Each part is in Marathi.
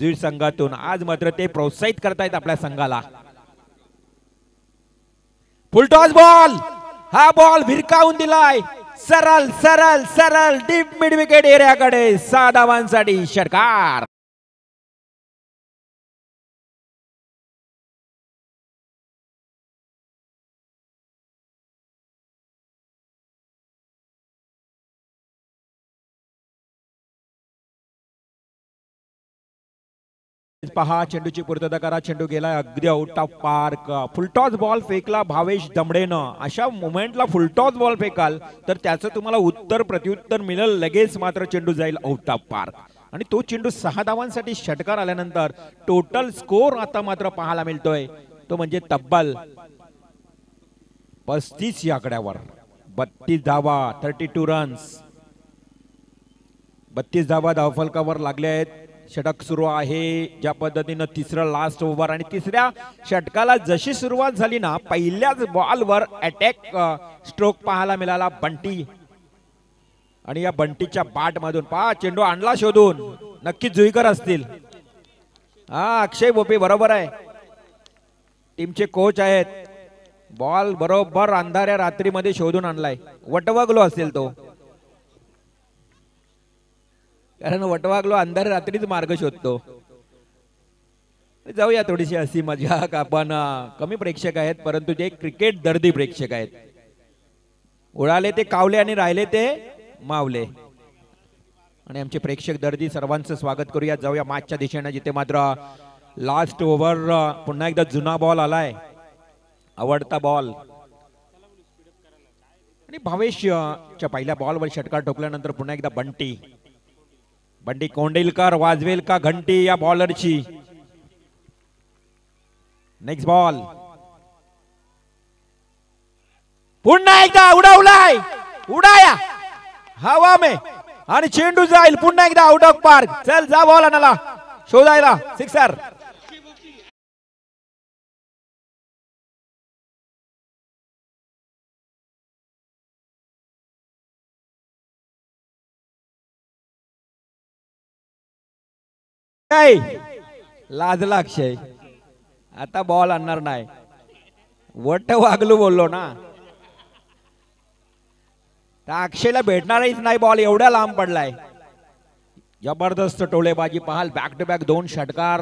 जुई संघातून. आज मात्र ते प्रोत्साहित करतायत आपल्या संघाला. फुलटॉस बॉल हा बॉल भिरकावून दिलाय. सरळ सरळ सरळ डीप मिड विकेट एरियाकडे सहा धावांसाठी षटकार. पहा चेंडूची पूर्तता करा चेंडू गेला अगदी out of park full toss ball फेकला भावेश दमडेनं. अशा मोमेंटला फुलटॉस बॉल फेकाल तर त्याचं तुम्हाला उत्तर प्रत्युत्तर मिळेल लगेच मात्र चेंडू जाईल आउट ऑफ पार्क आणि तो चेंडू सहा धावांसाठी षटकार आल्यानंतर टोटल स्कोर आता मात्र पाहायला मिळतोय. तो म्हणजे तब्बल पस्तीस या आकड्यावर. बत्तीस धावा थर्टी टू रन्स बत्तीस धावा धावफलकावर लागले आहेत. षटक सुरू आहे. ज्या पद्धतीनं तिसरं लास्ट ओव्हर आणि तिसऱ्या षटकाला जशी सुरुवात झाली ना पहिल्याच बॉलवर अटॅक स्ट्रोक पाहायला मिळाला बंटी. आणि या बंटीच्या बाट मधून पा चेंडू आणला शोधून. नक्कीच जुईकर असतील. हा अक्षय बोपे बरोबर आहे. टीमचे कोच आहेत. बॉल बरोबर अंधाऱ्या रात्रीमध्ये शोधून आणलाय. वटवगलो असेल तो. कारण वटवागलो अंधार रात्रीच मार्ग शोधतो. जाऊया थोडीशी अशी मजाक आपण कमी प्रेक्षक आहेत परंतु जे क्रिकेट दर्दी प्रेक्षक आहेत. उडाले ते कावले आणि राहिले ते मावले. आणि आमचे प्रेक्षक दर्दी सर्वांचं स्वागत करूया. जाऊया मागच्या दिशेनं जिथे मात्र लास्ट ओव्हर पुन्हा एकदा जुना बॉल आलाय. आवडता बॉल आणि भावेश च्या पहिल्या बॉलवर षटकार ठोकल्यानंतर पुन्हा एकदा बंटी. बंडी कोंडेलकर वाजवेल का घंटी या बॉलरची. नेक्स्ट बॉल पुन्हा एकदा उडवलाय. उडाया. हवा में. आणि चेंडू जाईल. पुन्हा एकदा आउट ऑफ पार्क चल जा बॉल आणाला शोधायला. सिक्सर लाजला अक्षय आता बॉल आणणार नाही. वट वागलू बोललो ना. त्या अक्षयला भेटणारच नाही बॉल एवढ्या लांब पडलाय. जबरदस्त टोलेबाजी पाहाल. बॅक टू बॅक दोन षटकार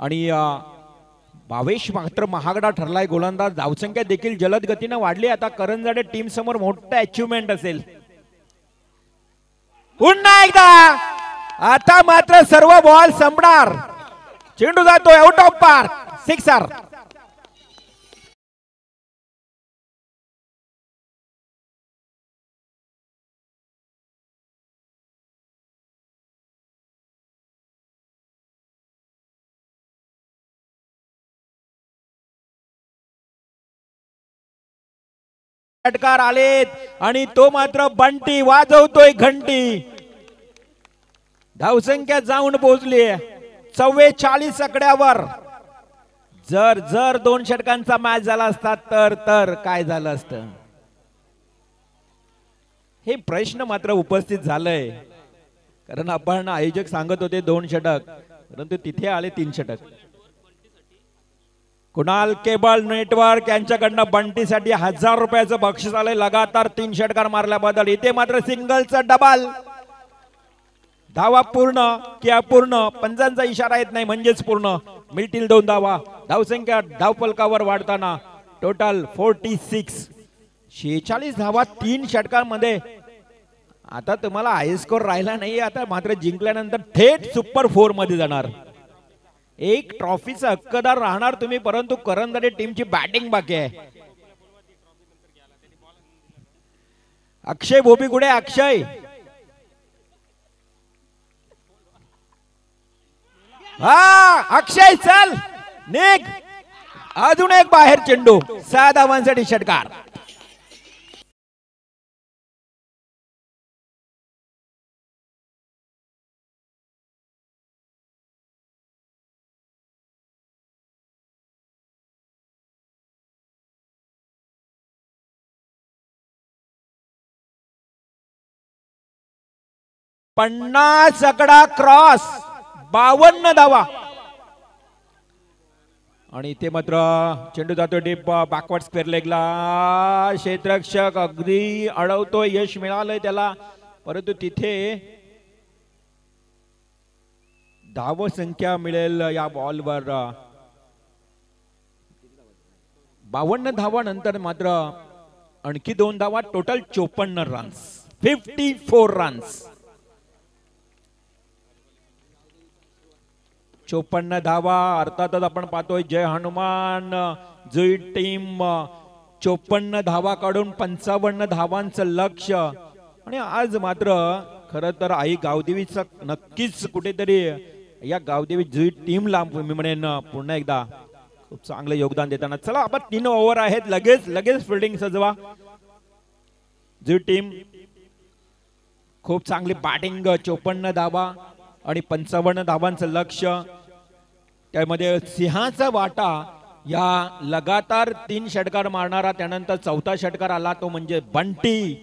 आणि भावेश मात्र महागडा ठरलाय गोलंदाज. धावसंख्या देखील जलद गतीनं वाढली. आता करंजाडे टीम समोर मोठं अचिव्हमेंट असेल. पुन्हा एकदा! आता मात्र सर्व बॉल संपणार. चेंडू जातोय आउट ऑफ पार्क सिक्सर षटकार आलेत आणि तो मात्र बंटी वाजवतोय घंटी. धावसंख्या जाऊन पोहोचली चव्वेचाळीस आकड्यावर. जर जर दोन षटकांचा मॅच झाला असता तर तर काय झालं असतं? हे प्रश्न मात्र उपस्थित झालंय. कारण आपण आयोजक सांगत होते दोन षटक परंतु तिथे आले तीन षटक. कुणाल केबल नेटवर्क यांच्याकडनं बंटीसाठी हजार रुपयाचं बक्षीस आलंय. लगातार तीन षटकार मारल्याबद्दल. इथे मात्र सिंगलचा डबल धावा पूर्ण की अपूर्ण? पंजांचा इशारा येत नाही म्हणजेच पूर्ण. मिळतील दोन धावा धावसंख्या धावफलकावर वाढताना टोटल फोर्टी सिक्स शेचाळीस धावा तीन षटकांमध्ये. आता तुम्हाला हाय स्कोर राहिला नाही आता मात्र जिंकल्यानंतर थेट सुपर फोरमध्ये जाणार. एक ट्रॉफीचा हक्कदार राहणार तुम्ही परंतु करंदरे टीमची बॅटिंग बाकी आहे. अक्षय भोबीगुडे अक्षय! हा अक्षय चल. निघ. अजून एक बाहेर चेंडू. सहा धावांसाठी षटकार. पन्नास आकडा क्रॉस. बावन्न धावा. आणि इथे मात्र चेंडू जातो डीप बॅकवर्ड स्क्वेअर लेगला क्षेत्रक्षक अगदी अडवतो यश मिळालंय त्याला. परंतु तिथे धाव संख्या मिळेल या बॉलवर बावन्न धावा नंतर मात्र आणखी दोन धावा टोटल चोपन्न रन्स फिफ्टी फोर रन्स चोपन्न धावा अर्थातच आपण पाहतोय जय हनुमान जुई टीम. चोपन्न धावा काढून पंचावन्न धावांचं लक्ष. आणि आज मात्र खर तर आई गावदेवीचा नक्कीच कुठेतरी या गावदेवी जुई टीमला मी म्हणेन पुन्हा एकदा खूप चांगलं योगदान देताना. चला आपण तीन ओव्हर आहेत लगेच लगेच फिल्डिंग सजवा. जुई टीम. खूप चांगली बॅटिंग चोपन्न धावा आणि पंचावन्न धावांचं लक्ष. त्यामध्ये सिंहाचा वाटा या लगातार तीन षटकार मारणारा त्यानंतर चौथा षटकार आला तो म्हणजे बंटी.